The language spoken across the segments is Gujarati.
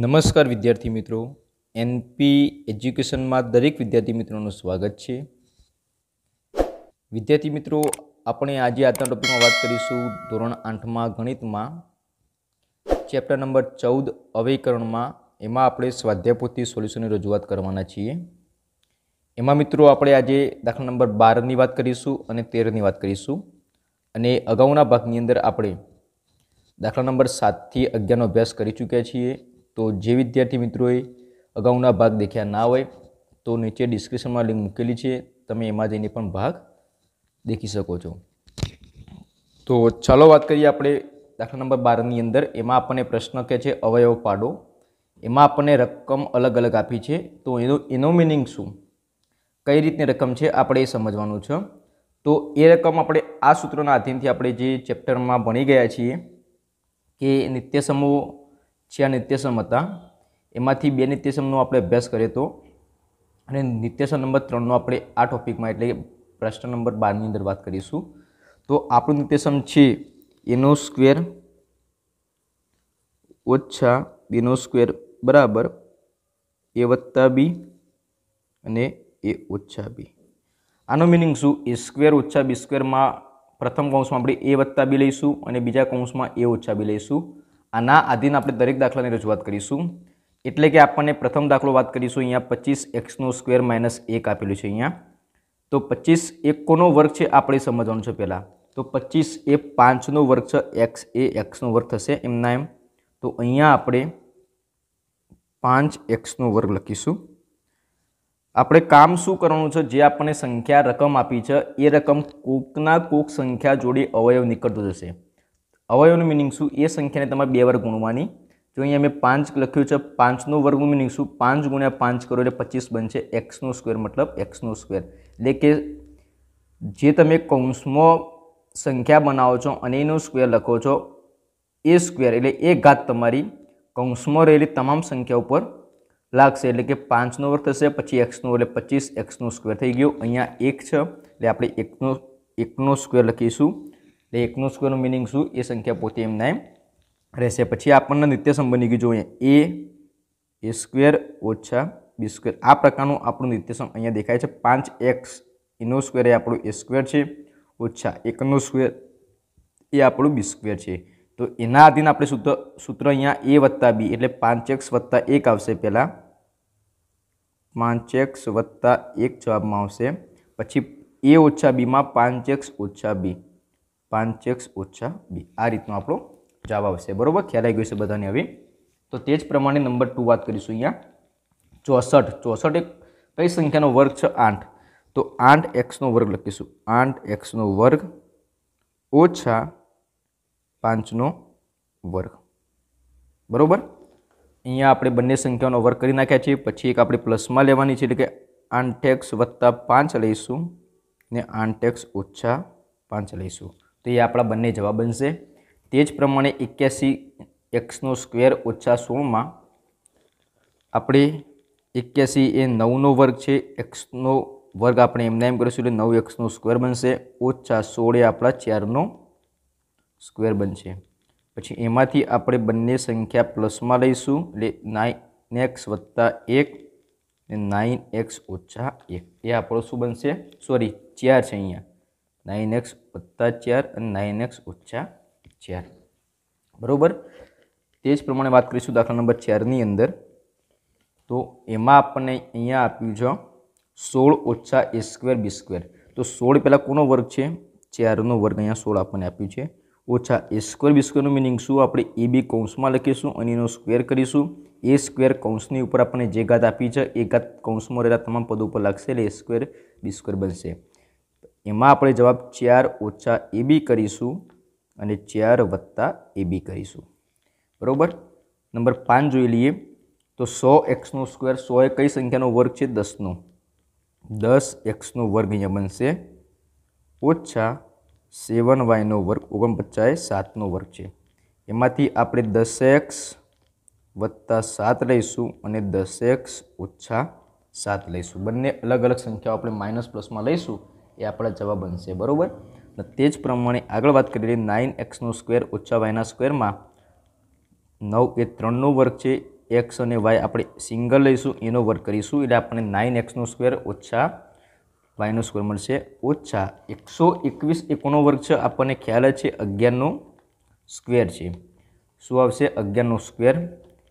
નમસ્કાર વિદ્યાર્થી મિત્રો. એનપી એજ્યુકેશનમાં દરેક વિદ્યાર્થી મિત્રોનું સ્વાગત છે. વિદ્યાર્થી મિત્રો, આપણે આજે આજના ટોપિકમાં વાત કરીશું ધોરણ આઠમાં ગણિતમાં. ચેપ્ટર નંબર ચૌદ અવયકરણમાં. એમાં આપણે સ્વાધ્યાયપોથી સોલ્યુશનની રજૂઆત કરવાના છીએ. એમાં મિત્રો, આપણે આજે દાખલા નંબર બારની વાત કરીશું અને તેરની વાત કરીશું. અને અગાઉના ભાગની અંદર આપણે દાખલા નંબર સાતથી અગિયારનો અભ્યાસ કરી ચૂક્યા છીએ. તો જે વિદ્યાર્થી મિત્રોએ અગાઉના ભાગ દેખ્યા ના હોય, તો નીચે ડિસ્ક્રિપ્શનમાં લિંક મૂકેલી છે. તમે એમાં જઈને પણ ભાગ દેખી શકો છો. તો ચાલો વાત કરીએ આપણે દાખલા નંબર બારની અંદર. એમાં આપણને પ્રશ્ન કહે છે, અવયવ પાડો. એમાં આપણને રકમ અલગ અલગ આપી છે. તો એનો એનો મિનિંગ શું? કઈ રીતની રકમ છે, આપણે એ સમજવાનું છે. તો એ રકમ આપણે આ સૂત્રોના આધીનથી આપણે જે ચેપ્ટરમાં ભણી ગયા છીએ, કે નિત્યસમૂહ છે આ નિત્યસમ હતા. એમાંથી બે નિત્યસમનો આપણે અભ્યાસ કર્યો હતો. અને નિત્યસમ નંબર ત્રણનો આપણે આ ટોપિકમાં એટલે પ્રશ્ન નંબર બારની અંદર વાત કરીશું. તો આપણું નિત્યસમ છે એનો સ્ક્વેર ઓછા બેનો સ્ક્વેર બરાબર એ વત્તા બી અને એ ઓછા બી આનો મિનિંગ શું? એ સ્ક્વેર ઓછા બી સ્ક્વેરમાં પ્રથમ કૌંસમાં આપણે એ વત્તા બી લઈશું અને બીજા કૌંસમાં એ ઓછા બી લઈશું. આના આધીન આપણે દરેક દાખલાની રજૂઆત કરીશું. એટલે કે આપણને પ્રથમ દાખલો વાત કરીશું, અહીંયા પચીસ એક્સનો સ્ક્વેર માઇનસ એક આપેલું છે અહીંયા. તો પચીસ એક કોનો વર્ગ છે? આપણે સમજવાનું છે પહેલાં. તો પચીસ એ પાંચનો વર્ગ છે, એક્સ એ એક્સનો વર્ગ થશે એમના એમ. તો અહીંયા આપણે પાંચ એક્સનો વર્ગ લખીશું. આપણે કામ શું કરવાનું છે? જે આપણને સંખ્યા રકમ આપી છે, એ રકમ કોકના કોક સંખ્યા જોડે અવયવ નીકળતો જશે. અવયવનું મિનિંગ શું? એ સંખ્યાને તમારે બે વર્ગ ગુણવાની. જો અહીંયા મેં પાંચ લખ્યું છે, પાંચનું વર્ગનું મિનિંગ શું? પાંચ ગુણ્યા પાંચ કરો એટલે પચીસ બનશે. એક્સનો સ્ક્વેર મતલબ એક્સનો સ્ક્વેર એટલે કે જે તમે કૌંસમાં સંખ્યા બનાવો છો અને એનો સ્ક્વેર લખો છો, એ સ્ક્વેર એટલે એ ઘાત તમારી કૌંસમાં રહેલી તમામ સંખ્યા ઉપર લાગશે. એટલે કે પાંચનો વર્ગ થશે, પછી એક્સનો એટલે પચીસ, એક્સનો સ્ક્વેર થઈ ગયો. અહીંયા એક છે, એટલે આપણે એકનો એકનો સ્ક્વેર લખીશું. એટલે એકનો સ્ક્વેરનું મિનિંગ શું? એ સંખ્યા પોતે એમના એમ રહેશે. પછી આપણને નિત્ય બની ગયું જોઈએ. એ એ સ્ક્વેર ઓછા બી સ્ક્વેર આ પ્રકારનું આપણું નિત્યસમ અહીંયા દેખાય છે. પાંચ એક્સ એનો સ્ક્વેર એ આપણું એ સ્ક્વેર છે. ઓછા એકનો સ્ક્વેર એ આપણું બી સ્ક્વેર છે. તો એના આધીન આપણે સૂત્ર સૂત્ર અહીંયા એ વત્તા બી એટલે પાંચ એક્સ વત્તા એક આવશે પહેલાં. પાંચ એક્સ વત્તા એક જવાબમાં આવશે. પછી એ ઓછા બીમાં પાંચ એક્સ ઓછા બી પાંચ એક્સ ઓછા બી. આ રીતનો આપણો જવાબ આવશે. બરાબર? ખ્યાલ આવી ગયો છે બધાને હવે? તો તે જ પ્રમાણે નંબર ટુ વાત કરીશું અહીંયા. ચોસઠ. ચોસઠ એક કઈ સંખ્યાનો વર્ગ છે? આઠ. તો આઠ એક્સનો વર્ગ લખીશું. આઠ એક્સનો વર્ગ ઓછા પાંચનો વર્ગ. બરાબર? અહીંયા આપણે બંને સંખ્યાનો વર્ગ કરી નાખ્યા છે પછી એક આપણે પ્લસમાં લેવાની છે. એટલે કે આઠ એક્સ વત્તા પાંચ લઈશું ને આઠ એક્સ ઓછા પાંચ લઈશું. તો એ આપણા બંને જવાબ બનશે. તે જ પ્રમાણે એક્યાસી એક્સનો સ્ક્વેર ઓછા સોળમાં આપણે એક્યાસી એ નવનો વર્ગ છે. એક્સનો વર્ગ આપણે એમને એમ કરીશું એટલે નવ એક્સનો સ્ક્વેર બનશે. ઓછા સોળે આપણા ચારનો સ્ક્વેર બનશે. પછી એમાંથી આપણે બંને સંખ્યા પ્લસમાં લઈશું એટલે નાઇન એક્સ વત્તા એક ને નાઇન એક્સ ઓછા એક. એ આપણો શું બનશે? સોરી, ચાર છે અહીંયા. નાઇન એક્સ વત્તા ચાર અને નાઇન એક્સ ઓછા ચાર. બરાબર? તે જ પ્રમાણે વાત કરીશું દાખલા નંબર ચારની અંદર. તો એમાં આપણને અહીંયા આપ્યું છે સોળ ઓછા એ સ્ક્વેર બી સ્ક્વેર. તો સોળ પહેલાં કોનો વર્ગ છે? ચારનો વર્ગ અહીંયા સોળ આપણને આપ્યું છે. ઓછા એ સ્ક્વેર બી સ્ક્વેરનું મિનિંગ શું? આપણે એ બી કૌંસમાં લખીશું અને એનો સ્ક્વેર કરીશું. એ સ્ક્વેર કૌંસની ઉપર આપણને જે ઘાત આપી છે, એ ઘાત કૌંસમાં રહેલા તમામ પદો ઉપર લાગશે એટલે એ સ્ક્વેર બી સ્ક્વેર બનશે. એમાં આપણે જવાબ ચાર ઓછા એ બી કરીશું અને ચાર વત્તા એ બી કરીશું. બરાબર? નંબર પાંચ જોઈ લઈએ. તો સો એક્સનો સ્ક્વેર સો એ કઈ સંખ્યાનો વર્ગ છે? દસનો. દસ એક્સનો વર્ગ અહીંયા બનશે. ઓછા સેવન વાયનો વર્ગ, ઓગણપચાસ સાતનો વર્ગ છે. એમાંથી આપણે દસ એક્સ વત્તા સાત લઈશું અને દસ એક્સ ઓછા સાત લઈશું. બંને અલગ અલગ સંખ્યાઓ આપણે માઇનસ પ્લસમાં લઈશું. એ આપણા જવાબ બનશે, બરાબર? અને તે જ પ્રમાણે આગળ વાત કરીએ નાઇન એક્સનો સ્ક્વેર ઓછા વાયના સ્ક્વેરમાં નવ એ ત્રણનો વર્ગ છે એક્સ અને વાય આપણે સિંગલ લઈશું, એનો વર્ગ કરીશું, એટલે આપણને નાઇન એક્સનો સ્ક્વેર ઓછા વાયનો સ્ક્વેર મળશે. ઓછા એકસો એકવીસ એકોનો કોનો વર્ગ છે, આપણને ખ્યાલ જ છે, અગિયારનો સ્ક્વેર છે. શું આવશે? અગિયારનો સ્ક્વેર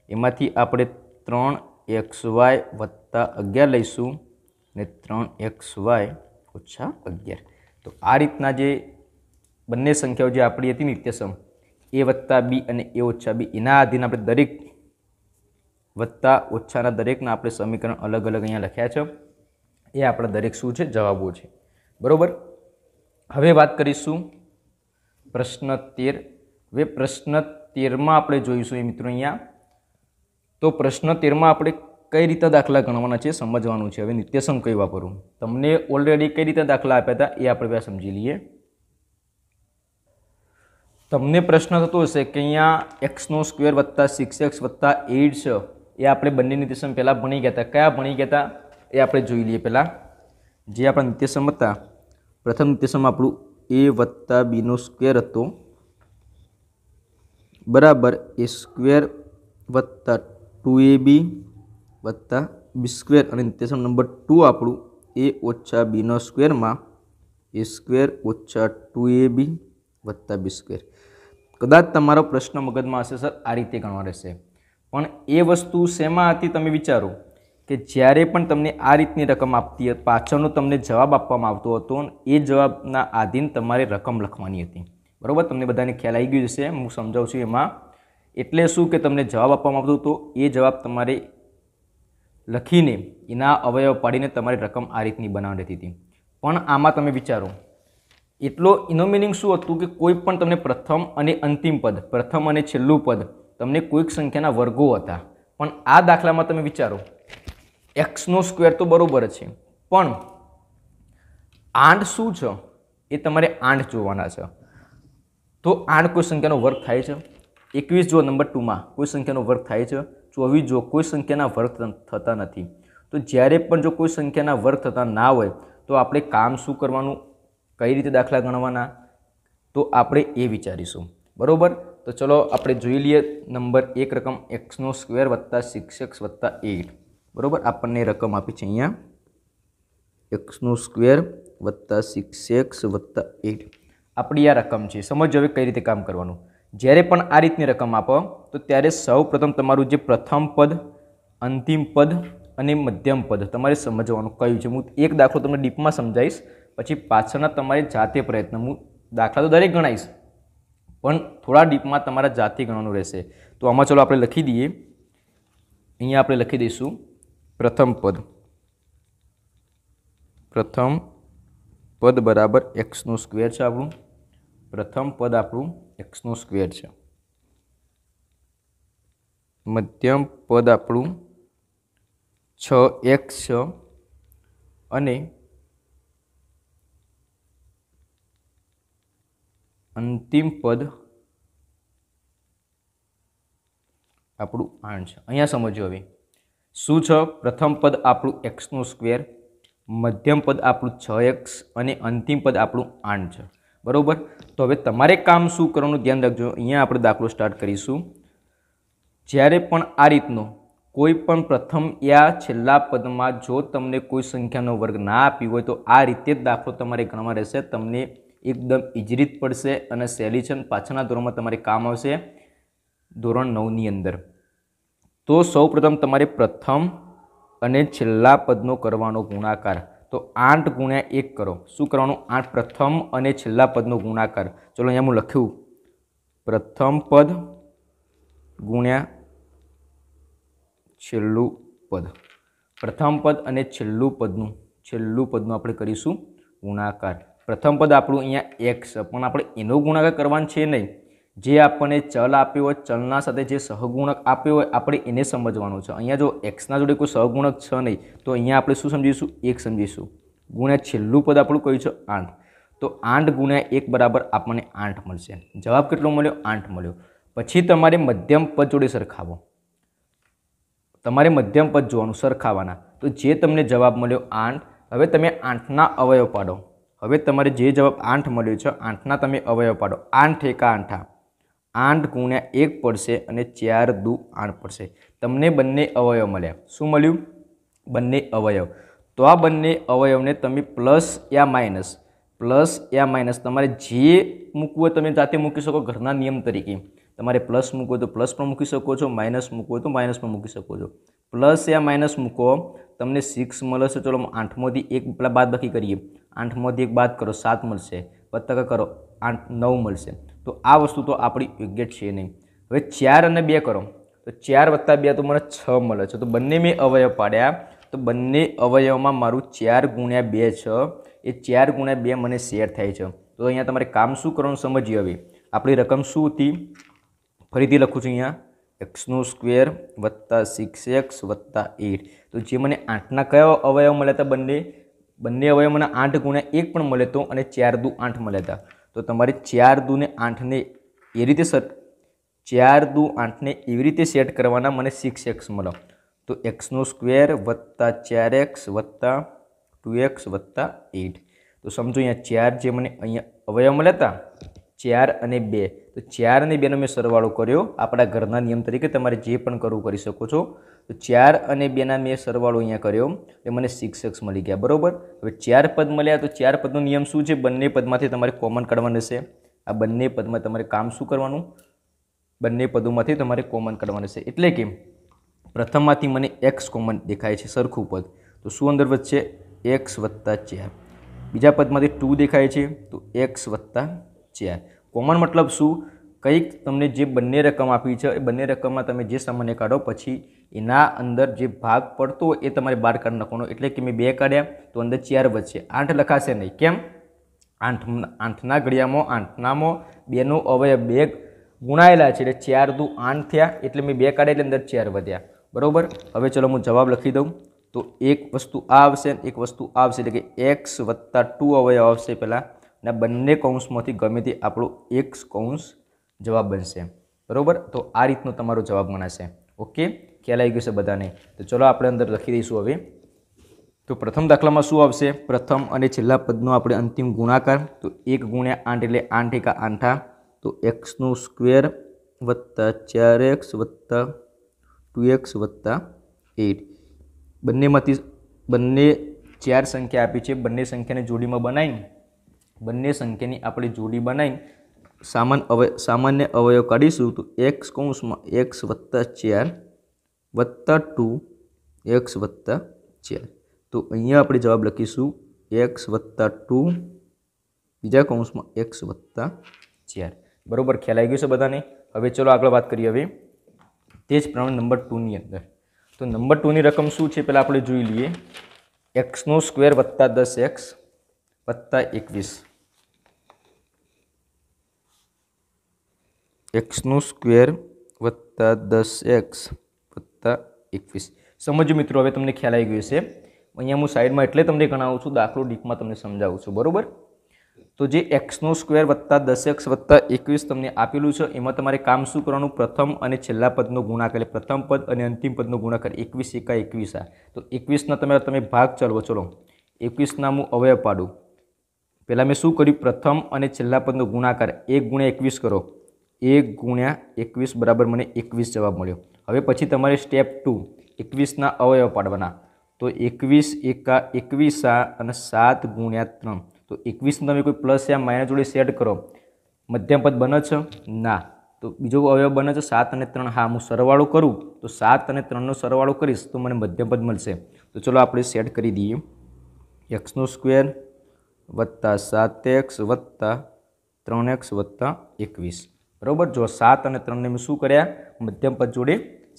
એમાંથી આપણે ત્રણ એક્સ વાય વત્તા અગિયાર લઈશું, ને ત્રણ એક્સ વાય ઓછા અગિયાર. તો આ રીતના જે બંને સંખ્યાઓ જે આપણી હતી નિત્યસમ, એ વત્તા બી અને એ ઓછા બી, એના આધીન આપણે દરેક વત્તા ઓછાના દરેકના આપણે સમીકરણ અલગ અલગ અહીંયા લખ્યા છે. એ આપણા દરેક શું છે? જવાબો છે. બરાબર? હવે વાત કરીશું પ્રશ્ન તેર. હવે પ્રશ્ન તેરમાં આપણે જોઈશું એ મિત્રો અહીંયા. તો પ્રશ્ન તેરમાં આપણે કઈ રીતે દાખલા ગણવાના છે સમજવાનું છે. હવે નિત્યસમ કઈ વાપરવું તમને ઓલરેડી કઈ રીતે દાખલા આપ્યા હતા એ આપણે પહેલાં સમજી લઈએ. તમને પ્રશ્ન થતો હશે કે અહીંયા એક્સનો સ્ક્વેર વત્તા સિક્સ એક્સ વત્તા એઇટ છે. એ આપણે બંને નિત્યસમ પહેલાં ભણી ગયા હતા. કયા ભણી ગયા હતા? એ આપણે જોઈ લઈએ પહેલાં. જે આપણા નિત્યસમ હતા. પ્રથમ નિત્યસમ આપણું એ વત્તા બીનો સ્ક્વેર હતો. બરાબર એ સ્ક્વેર વત્તા ટુ એ બી વત્તા બી સ્ક્વેર અને નિત્યસમ નંબર ટુ આપણું એ ઓછા બીનો સ્ક્વેરમાં એ સ્ક્વેર ઓછા ટુ એ બી વત્તા બી સ્ક્વેર. કદાચ તમારો પ્રશ્ન મગજમાં હશે, સર, આ રીતે ગણવા રહેશે. પણ એ વસ્તુ શેમાં હતી તમે વિચારો કે જ્યારે પણ તમને આ રીતની રકમ આપતી પાછળનો તમને જવાબ આપવામાં આવતો હતો એ જવાબના આધીન તમારે રકમ લખવાની હતી. બરાબર? તમને બધાને ખ્યાલ આવી ગયો હશે, હું સમજાવું છું એમાં. એટલે શું કે તમને જવાબ આપવામાં આવતો હતો? એ જવાબ તમારે લખીને એના અવયવ પાડીને તમારી રકમ આ રીતની બનાવી રહેતી હતી. પણ આમાં તમે વિચારો, એટલો એનો મિનિંગ શું હતું કે કોઈ પણ તમને પ્રથમ અને અંતિમ પદ, પ્રથમ અને છેલ્લું પદ તમને કોઈક સંખ્યાના વર્ગો હતા. પણ આ દાખલામાં તમે વિચારો, એક્સનો સ્ક્વેર તો બરાબર છે. પણ આઠ શું છે? એ તમારે આઠ જોવાના છે. તો આઠ કોઈ સંખ્યાનો વર્ગ થાય છે? એકવીસ જો નંબર ટુમાં કોઈ સંખ્યાનો વર્ગ થાય છે? ચોવીસ જો કોઈ સંખ્યાના વર્ગ થતા નથી. તો જ્યારે પણ જો કોઈ સંખ્યાના વર્ગ થતા ના હોય, તો આપણે કામ શું કરવાનું? કઈ રીતે દાખલા ગણવાના? તો આપણે એ વિચારીશું. બરાબર? તો ચલો આપણે જોઈ લઈએ નંબર એક રકમ એક્સનો સ્ક્વેર વત્તા સિક્સ એક્સ વત્તા એટ બરાબર? આપણને રકમ આપી છે અહીંયા. એક્સનો સ્ક્વેર વત્તા સિક્સ એક્સ વત્તા એટ આપણી આ રકમ છે. સમજો હવે કઈ રીતે કામ કરવાનું. જ્યારે પણ આ રીતની રકમ આપો, તો ત્યારે સૌ પ્રથમ તમારું જે પ્રથમ પદ, અંતિમ પદ અને મધ્યમ પદ તમારે સમજવાનું કયું છે. હું એક દાખલો તમને ડીપમાં સમજાવીશ, પછી પાછળના તમારે જાતે પ્રયત્ન, હું દાખલા તો દરેક ગણાવીશ, પણ થોડા ડીપમાં તમારા જાતે ગણવાનું રહેશે. તો આમાં ચલો આપણે લખી દઈએ. અહીંયા આપણે લખી દઈશું, પ્રથમ પદ. પ્રથમ પદ બરાબર એક્સનું સ્ક્વેર છે આપણું. પ્રથમ પદ આપણું એક્સનું સ્ક્વેર છે. મધ્યમ પદ આપણું છ એક્સ છે અને અંતિમ પદ આપણું આઠ છે. અહીંયા સમજો હવે. શું છે? પ્રથમ પદ આપણું એક્સનું સ્ક્વેર, મધ્યમ પદ આપણું છ એક્સ અને અંતિમ પદ આપણું આઠ છે. બરાબર? તો હવે તમારે કામ શું કરવાનું ધ્યાન રાખજો. અહીંયા આપણે દાખલો સ્ટાર્ટ કરીશું. જ્યારે પણ આ રીતનો કોઈ પણ પ્રથમ યા છેલ્લા પદમાં જો તમને કોઈ સંખ્યાનો વર્ગ ના આપી હોય તો આ રીતે જ દાખલો તમારે ગણવા રહેશે. તમને એકદમ ઇઝી રીત પડશે અને સહેલી છે પાછળના ધોરણમાં તમારે કામ આવશે ધોરણ નવની અંદર. તો સૌપ્રથમ તમારે પ્રથમ અને છેલ્લા પદનો કરવાનો ગુણાકાર. તો આઠ ગુણ્યા એક કરો. શું કરવાનું? આઠ. પ્રથમ અને છેલ્લા પદનો ગુણાકાર. ચલો અહીંયા હું લખ્યું પ્રથમ પદ ગુણ્યા છેલ્લું પદ. પ્રથમ પદ અને છેલ્લું પદનું. છેલ્લું પદનું આપણે કરીશું ગુણાકાર. પ્રથમ પદ આપણું અહીંયા એક્સ પણ આપણે એનો ગુણાકાર કરવાનો છે નહીં. જે આપણને ચલ આપ્યો હોય, ચલના સાથે જે સહગુણક આપ્યો હોય, આપણે એને સમજવાનું છે. અહીંયા જો એક્સના જોડે કોઈ સહગુણક છે નહીં, તો અહીંયા આપણે શું સમજીશું? એક સમજીશું. ગુણ્યા છેલ્લું પદ આપણું કયું છે? આઠ. તો આઠ ગુણ્યા એક બરાબર આપણને આઠ મળશે. જવાબ કેટલો મળ્યો? આઠ મળ્યો. પછી તમારે મધ્યમ પદ જોડે સરખાવો. તમારે મધ્યમ પદ જોવાનું, સરખાવાના. તો જે તમને જવાબ મળ્યો આઠ, હવે તમે આઠના અવયવ પાડો. હવે તમારે જે જવાબ આઠ મળ્યો છે, આઠના તમે અવયવ પાડો. આઠ એકા આઠા. આઠ ગુણ્યા એક પડશે અને ચાર દુ આઠ પડશે. તમને બંને અવયવ મળ્યા. શું મળ્યું? બંને અવયવ. તો આ બંને અવયવને તમે પ્લસ યા માઇનસ, પ્લસ યા માઇનસ તમારે જે મૂકવું હોય તમે જાતે મૂકી શકો ઘરના નિયમ તરીકે. તમારે પ્લસ મૂકવો તો પ્લસ પણ મૂકી શકો છો, માઇનસ મૂકવો તો માઇનસ પણ મૂકી શકો છો. પ્લસ યા માઇનસ મૂકો, તમને સિક્સ મળશે. ચલો આઠમાંથી એક પેલા બાદ બાકી કરીએ. આઠમાંથી એક બાદ કરો, સાત મળશે. વત્તા કરો, આઠ નવ મળશે. તો આ વસ્તુ તો આપણી યોગ્ય છે નહીં. હવે ચાર અને બે કરો. તો ચાર વત્તા બે તો મને છ મળે છે. તો બંને મેં અવયવ પાડ્યા. તો બંને અવયવમાં મારું ચાર ગુણ્યા બે છ. એ ચાર ગુણ્યા બે મને શેર થાય છે. તો અહીંયા તમારે કામ શું કરવાનું સમજીએ હવે. આપણી રકમ શું હતી? ફરીથી લખું છું અહીંયા. એક્સનો સ્ક્વેર વત્તા સિક્સ એક્સ વત્તા એટ તો જે મને આઠના કયા અવયવ મળ્યા હતા બંને? બંને અવયવ મને આઠ ગુણ્યા એક પણ મળે હતો અને ચાર દુ આઠ મળ્યા હતા. તો તમારે ચાર દૂને આઠને એ રીતે સર ચાર દુ આઠને એવી રીતે સેટ કરવાના મને સિક્સ એક્સ મળો. તો એક્સનો સ્ક્વેર વત્તા ચાર એક્સ વત્તા ટુ એક્સ વત્તા એટ તો સમજો અહીંયા ચાર જે મને અહીંયા અવયવ મળ્યા હતા, ચાર અને બે. તો ચાર અને બેનો મેં સરવાળો કર્યો. આપણા ઘરના નિયમ તરીકે તમારે જે પણ કરવું કરી શકો છો. તો ચાર અને બેના મેં સરવાળો અહીંયા કર્યો એ મને સિક્સ એક્સ મળી ગયા, બરાબર? હવે ચાર પદ મળ્યા તો ચાર પદનો નિયમ શું છે? બંને પદમાંથી તમારે કોમન કાઢવાનું હશે આ બંને પદમાં તમારે કામ શું કરવાનું? બંને પદોમાંથી તમારે કોમન કાઢવાનું છે એટલે કે પ્રથમમાંથી મને એક્સ કોમન દેખાય છે સરખું પદ. તો શું અંદર વચ્ચે એક્સ વત્તા ચાર. બીજા પદમાંથી ટુ દેખાય છે, તો એક્સ વત્તા ચાર. કોમન મતલબ શું? કંઈક તમને જે બંને રકમ આપી છે, એ બંને રકમમાં તમે જે સામાન્ય કાઢો, પછી એના અંદર જે ભાગ પડતો એ તમારે બહાર કાઢી નાખવાનો. એટલે કે મેં બે કાઢ્યા, તો અંદર ચાર વચ્ચે આઠ લખાશે નહીં. કેમ? આઠ, આઠના ઘડિયામાં આઠનામાં બેનો અવયવ બે ગુણાયેલા છે. એટલે ચાર દુ આઠ થયા, એટલે મેં બે કાઢ્યા, એટલે અંદર ચાર વધ્યા. બરાબર? હવે ચલો હું જવાબ લખી દઉં. તો એક વસ્તુ આ આવશે એક વસ્તુ આ આવશે. એટલે કે એક્સ વત્તા ટુ અવયવ આવશે પહેલાં. અને બંને કૌંસમાંથી ગમે તે આપણો એક્સ કૌંસ જવાબ બનશે. બરાબર? તો આ રીતનો તમારો જવાબ ગણાશે. ઓકે? ખ્યાલ આવી ગયો છે બધાને. તો ચલો આપણે અંદર લખી દઈશું હવે. તો પ્રથમ દાખલામાં શું આવશે? પ્રથમ અને છેલ્લા પદનો આપણે અંતિમ ગુણાકાર. તો એક ગુણ્યા આઠ એટલે આઠ એકા આઠા. તો એક્સનું સ્ક્વેર વત્તા ચાર એક્સ વત્તા ટુ એક્સ વત્તા એટ. બંનેમાંથી બંને ચાર સંખ્યા આપી છે. બંને સંખ્યાને જોડીમાં બનાવી બંને સંખ્યાની આપણે જોડી બનાવી સામાન અવય, સામાન્ય અવયવ કાઢીશું. તો એક્સ કૌંસમાં એક્સ વત્તા ચાર વત્તા ટુ એક્સ વત્તા ચાર તો અહીંયા આપણે જવાબ લખીશું એક્સ વત્તા ટુ બીજા કૌંસમાં એક્સ વત્તા ચાર બરાબર, ખ્યાલ આવી ગયો છે બધાને? હવે ચલો આગળ વાત કરીએ હવે. તે જ પ્રમાણે નંબર ટુની અંદર. તો નંબર ટુની રકમ શું છે પહેલાં આપણે જોઈ લઈએ. એક્સનો સ્ક્વેર વત્તા દસ એક્સ વત્તા એકવીસ. એક્સનો સ્ક્વેર વત્તા દસ એક્સ એકવીસ. સમજો મિત્રો, હવે તમને ખ્યાલ આવી ગયો છે અહીંયા હું સાઈડમાં એટલે તમને ગણાવું છું, દાખલો ડીપમાં તમને સમજાવું છું. બરાબર? તો જે એક્સનો સ્ક્વેર વત્તા દસ એક્સ વત્તા એકવીસ તમને આપેલું છે, એમાં તમારે કામ શું કરવાનું? પ્રથમ અને છેલ્લા પદનો ગુણાકાર, એટલે પ્રથમ પદ અને અંતિમ પદનો ગુણાકાર, એકવીસ એકા એકવીસ આ. તો એકવીસના તમે તમે ભાગ ચાલવો, ચલો. એકવીસના હું અવયવ પાડું. પહેલાં મેં શું કર્યું? પ્રથમ અને છેલ્લા પદનો ગુણાકાર, એક ગુણ્યા એકવીસ કરો. એક ગુણ્યા એકવીસ બરાબર મને એકવીસ જવાબ મળ્યો. હવે પછી તમારે સ્ટેપ ટુ એકવીસના અવયવ પાડવાના. તો એકવીસ એકા એકવીસ અને સાત ગુણ્યા ત્રણ. તો એકવીસને તમે કોઈ પ્લસ યા માઇનસ જોડે સેટ કરો. મધ્યમપદ બને છે? ના. તો બીજો અવયવ બને છે સાત અને ત્રણ. હા, હું સરવાળો કરું, તો સાત અને ત્રણનો સરવાળો કરીશ, તો મને મધ્યમપદ મળશે. તો ચલો આપણે સેટ કરી દઈએ. એક્સનો સ્ક્વેર વત્તા સાત એક્સ વત્તા ત્રણ એક્સ વત્તા એકવીસ. બરાબર? જો સાત અને ત્રણને મેં શું કર્યા? મધ્યમ પદ જોડે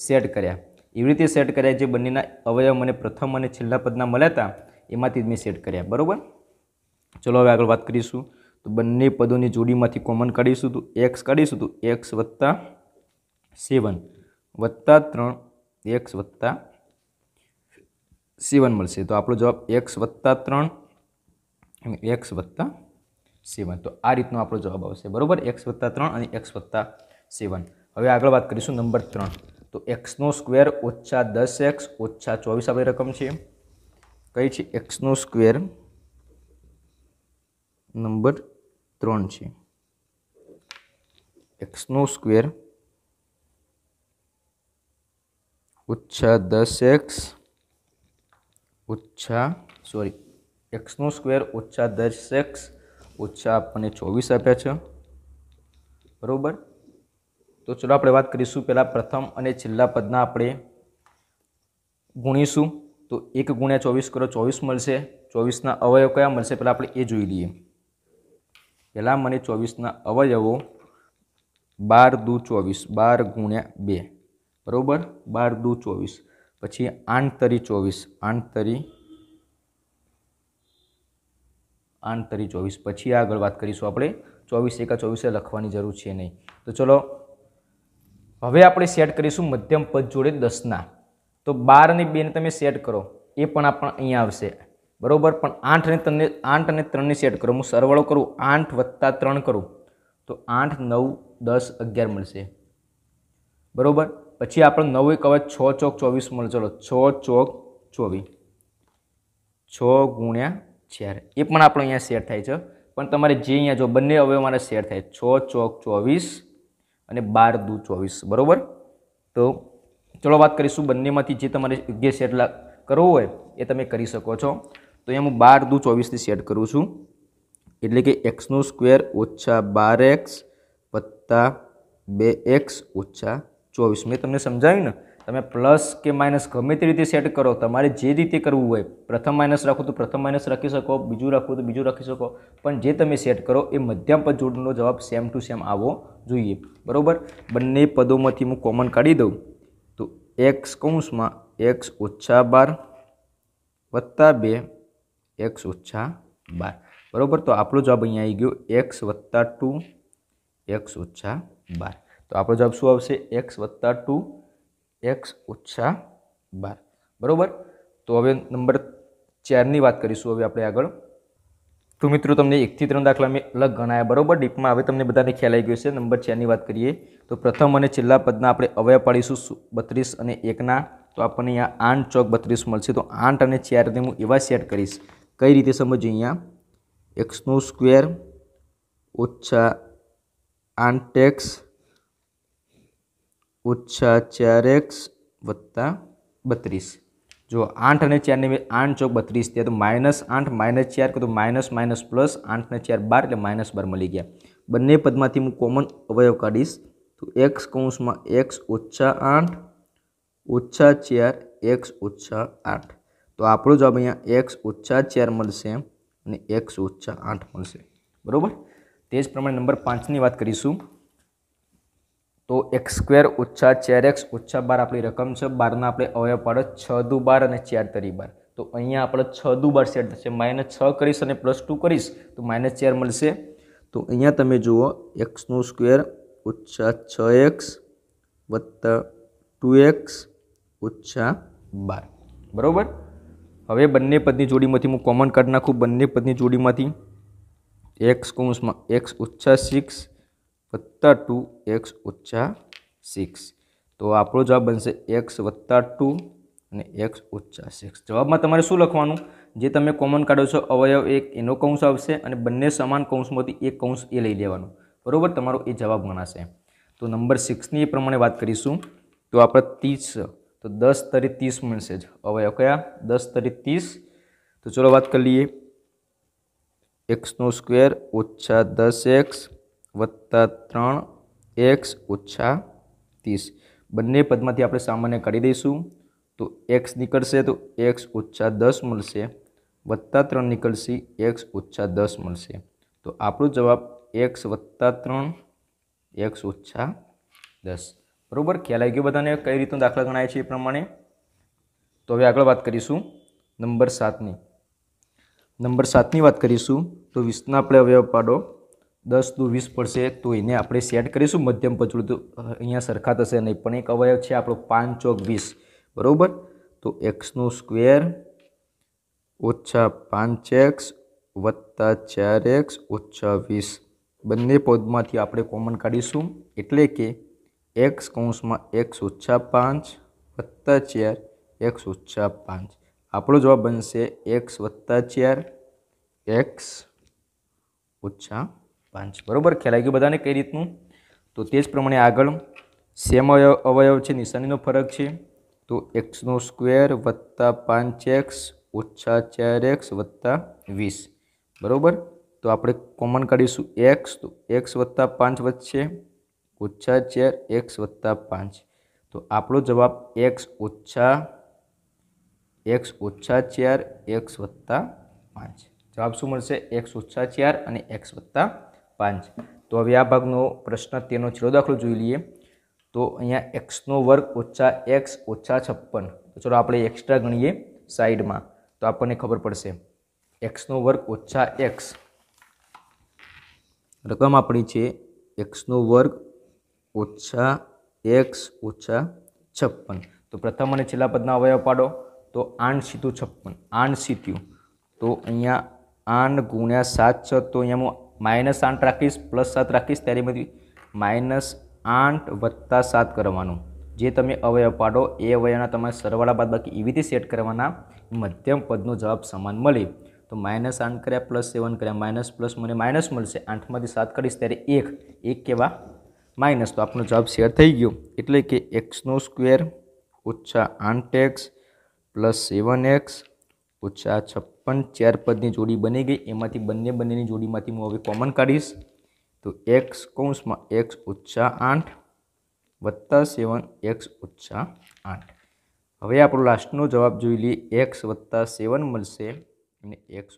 સેટ કર્યા. એવી રીતે સેટ કર્યા જે બંનેના અવયવ મને પ્રથમ અને છેલ્લા પદના મળ્યા હતા, એમાંથી જ મેં સેટ કર્યા. બરાબર? ચલો હવે આગળ વાત કરીશું. તો બંને પદોની જોડીમાંથી કોમન કાઢીશું તો એક્સ કાઢીશું તો એક્સ વત્તા સેવન વત્તા ત્રણ એક્સ વત્તા સેવન મળશે. તો આપણો જવાબ એક્સ વત્તા ત્રણ એક્સ વત્તા સેવન. તો આ રીતનો આપણો જવાબ આવશે. બરાબર? એક્સ વત્તા ત્રણ અને એક્સ વત્તા સેવન. હવે આગળ વાત કરીશું નંબર ત્રણ. તો એક્સનો સ્ક્વેર ઓછા દસ એક્સ ઓછા ચોવીસ આપણી રકમ છે. કઈ છે? એક્સનો સ્ક્વેર નંબર ત્રણ છે. એક્સનો સ્ક્વેર ઓછા દસ એક્સ ઓછા સોરી એક્સનો સ્ક્વેર ઓછા દસ એક્સ ઓછા આપણને ચોવીસ આપ્યા છે. બરાબર? તો ચલો આપણે વાત કરીશું પહેલાં પ્રથમ અને છેલ્લા પદના આપણે ગુણીશું. તો એક ગુણ્યા ચોવીસ કરો, ચોવીસ મળશે. ચોવીસના અવયવ કયા મળશે? પહેલાં આપણે એ જોઈ લઈએ. પહેલાં મને ચોવીસના અવયવો બાર દુ ચોવીસ, બાર ગુણ્યા બે. બરાબર? બાર દુ ચોવીસ. પછી આઠ તરી ચોવીસ આઠ તરી આઠ તરી ચોવીસ. પછી આગળ વાત કરીશું આપણે ચોવીસ એકા ચોવીસે લખવાની જરૂર છે નહીં. તો ચલો, હવે આપણે સેટ કરીશું મધ્યમ પદ જોડે દસના. તો બાર અને બેને તમે સેટ કરો. એ પણ આપણ અહીંયા આવશે. બરાબર? પણ આઠ અને ત્રણને આઠ અને ત્રણને સેટ કરો. હું સરવાળો કરું, આઠ વત્તા ત્રણ કરું. તો આઠ, નવ, દસ, અગિયાર મળશે. બરાબર? પછી આપણે નવ એક હવે છ ચોક ચોવીસ મળે. ચલો, છ ચોક ચોવીસ. છ ગુણ્યા ચાર એ પણ આપણો અહીંયા શેર થાય છે. પણ તમારે જે અહીંયા જો બંને હવે મારે શેર થાય, છ, ચોક, ચોવીસ અને બાર, દુ, ચોવીસ. બરાબર? તો ચલો વાત કરીશું બંનેમાંથી જે તમારે યોગ્ય શેર કરવું હોય એ તમે કરી શકો છો. તો અહીંયા હું બાર, દુ, ચોવીસથી શેર કરું છું. એટલે કે એક્સનો સ્ક્વેર ઓછા બાર એક્સ વત્તા બે એક્સ ઓછા ચોવીસ. મેં તમને સમજાવ્યું ને? તમે પ્લસ કે માઇનસ ગમે તે રીતે સેટ કરો, તમારે જે રીતે કરવું હોય, પ્રથમ માઇનસ રાખો તો પ્રથમ માઇનસ રાખી શકો, બીજું રાખવું તો બીજું રાખી શકો, પણ જે તમે સેટ કરો એ મધ્યમ પદ જોડનો જવાબ સેમ ટુ સેમ આવવો જોઈએ. બરાબર? બંને પદોમાંથી હું કોમન કાઢી દઉં. તો એક્સ કૌંસમાં એક્સ ઓછા બાર વત્તા બે એક્સ ઓછા બાર. બરાબર? તો આપણો જવાબ અહીંયા આવી ગયો એક્સ વત્તા ટુ એક્સ ઓછા બાર. તો આપણો જવાબ શું આવશે? એક્સ વત્તા ટુ એક્સ ઓછા બાર. બરાબર? તો હવે નંબર ચારની વાત કરીશું હવે આપણે આગળ. તો મિત્રો, તમને એકથી ત્રણ દાખલા મેં અલગ ગણાયા, બરાબર? ડીપમાં હવે તમને બધાને ખ્યાલ આવી ગયો છે, નંબર ચારની વાત કરીએ. તો પ્રથમ અને છેલ્લા પદના આપણે અવયવ પાડીશું બત્રીસ અને એકના. તો આપણને અહીંયા આઠ ચોક બત્રીસ મળશે. તો આઠ અને ચારને હું એવા સેટ કરીશ. કઈ રીતે સમજીએ અહીંયા? એક્સનું સ્ક્વેર ઓછા આઠ એક્સ ઓછા ચાર એક્સ વત્તા બત્રીસ. જો આઠ અને ચારની આઠ ચોક બત્રીસ ત્યાં તો માઇનસ આઠ, માઇનસ ચાર કે તો માઇનસ માઇનસ પ્લસ આઠ ને ચાર બાર એટલે માઇનસ બાર મળી ગયા. બંને પદમાંથી હું કોમન અવયવ કાઢીશ તો એક્સ કૌંસમાં એક્સ ઓછા આઠ, ઓછા ચાર, એક્સ ઓછા આઠ. તો આપણો જવાબ અહીંયા એક્સ ઓછા ચાર મળશે અને એક્સ ઓછા આઠ મળશે. બરાબર? તે જ પ્રમાણે નંબર પાંચની વાત કરીશું. તો એક્સ સ્ક્વેર ઓછા ચેર એક્સ ઓછા બાર આપણી રકમ છે. બારના આપણે અવયવ પાડો છ દુ બાર અને ચાર તરી બાર. તો અહીંયા આપણે છ દુ બાર સેટ થશે. માઇનસ છ કરીશ અને પ્લસ ટુ કરીશ તો માઇનસ ચાર મળશે. તો અહીંયા તમે જુઓ એક્સનું સ્ક્વેર ઓછા છ એક્સ વત્તા ટુ એક્સ ઓછા બાર. બરાબર? હવે બંને પદની જોડીમાંથી હું કોમન કાઢ નાખું. બંને પદની જોડીમાંથી એક્સ કૌંસમાં એક્સ ઓછા સિક્સ વત્તા ટુ એક્સ ઓછા સિક્સ. તો આપણો જવાબ બનશે એક્સ વત્તા ટુ અને એક્સ ઓછા સિક્સ. જવાબમાં તમારે શું લખવાનું? જે તમે કોમન કાઢો છો, અવયવ એક, એનો કૌંસ આવશે અને બંને સમાન કૌંસમાંથી એક કૌંસ એ લઈ લેવાનું. બરાબર? તમારો એ જવાબ ગણાશે. તો નંબર સિક્સની એ પ્રમાણે વાત કરીશું. તો આપણે ત્રીસ, તો દસ તરી ત્રીસ મળશે જ. અવયવ કયા? દસ તરી ત્રીસ. તો ચલો વાત કરી લઈએ. એક્સનો સ્ક્વેર ઓછા દસ એક્સ વત્તા ત્રણ એક્સ ઓછા ત્રીસ. બંને પદમાંથી આપણે સામાન્ય કાઢી દઈશું. તો એક્સ નીકળશે તો એક્સ ઓછા દસ મળશે. વત્તા ત્રણ નીકળશે, એક્સ ઓછા દસ મળશે. તો આપણો જવાબ એક્સ વત્તા ત્રણ, એક્સ ઓછા દસ. બરાબર? ખ્યાલ આવી ગયો બધાને? કઈ રીતનો દાખલા ગણાય છે એ પ્રમાણે? તો હવે આગળ વાત કરીશું. નંબર સાતની. નંબર સાતની વાત કરીશું. તો વીસના આપણે અવયવ પાડો. દસ દુ વીસ પડશે, તો એને આપણે સેટ કરીશું. મધ્યમ પચડું તો અહીંયા સરખા થશે નહીં પણ એક અવયવ છે આપણો પાંચ ચોક વીસ. બરાબર? તો એક્સનું સ્ક્વેર ઓછા પાંચ એક્સ વત્તા ચાર એક્સ ઓછા વીસ. બંને પદમાંથી આપણે કોમન કાઢીશું. એટલે કે એક્સ કૌંસમાં એક્સ ઓછા પાંચ વત્તા ચાર એક્સ ઓછા પાંચ. આપણો જવાબ બનશે એક્સ વત્તા ચાર એક્સ ઓછા પાંચ. બરાબર? ખ્યાલ ગયું બધાને કઈ રીતનું? તો તે જ પ્રમાણે આગળ. સેમ અવયવ છે, નિશાનીનો ફરક છે. તો એક્સનો સ્ક્વેર વત્તા પાંચ એક્સ ઓછા ચાર એક્સ વત્તા વીસ. બરાબર? તો આપણે કોમન કાઢીશું એક્સ તો એક્સ વત્તા પાંચ વચ્ચે ઓછા ચાર એક્સ વત્તા પાંચ. તો આપણો જવાબ એક્સ ઓછા એક્સ ઓછા ચાર એક્સ વત્તા પાંચ. જવાબ શું મળશે? એક્સ ઓછા ચાર અને એક્સ વત્તા પાંચ. તો હવે આ ભાગનો પ્રશ્ન તેનો છેલ્લો દાખલો જોઈ લઈએ. તો અહીંયા એક્સનો વર્ગ ઓછા એક્સ ઓછા છપ્પન. તો ચલો આપણે એક્સ્ટ્રા ગણીએ સાઈડમાં. તો આપણને ખબર પડશે. એક્સનો વર્ગ ઓછા એક્સ રકમ આપણી છે એક્સનો વર્ગ ઓછા એક્સ ઓછા છપ્પન. તો પ્રથમ અને છેલ્લા પદના અવયવ પાડો. તો આઠ સીતું છપ્પન. આઠ સીત્યું તો અહીંયા આઠ ગુણ્યા સાત છ. તો અહીંયા હું માઇનસ આઠ રાખીશ, પ્લસ સાત રાખીશ, ત્યારે બધી માઇનસ આઠ વત્તા સાત કરવાનું. જે તમે અવયવ પાડો, એ અવયવના તમારે સરવાળા બાદ બાકી એવી રીતે સેટ કરવાના. મધ્યમ પદનો જવાબ સમાન મળે. તો માઇનસ આઠ કર્યા, પ્લસ સેવન કર્યા, માઇનસ પ્લસ મને માઇનસ મળશે. આઠમાંથી સાત કરીશ, ત્યારે એક એક કેવા? માઇનસ. તો આપણો જવાબ શેર થઈ ગયો. એટલે કે એક્સનો સ્ક્વેર ઓછા આઠ એક્સ પ્લસ સેવન એક્સ ઓછા છપ્પન ચાર પદની જોડી બની ગઈ. એમાંથી બંને બંનેની જોડીમાંથી હું હવે કોમન કાઢીશ. તો એક્સ કૌંસમાં એક્સ ઓછા આઠ વત્તા સેવન એક્સ ઓછા આઠ. હવે આપણો લાસ્ટનો જવાબ જોઈ લઈએ. એક્સ વત્તા સેવન મળશે અને એક્સ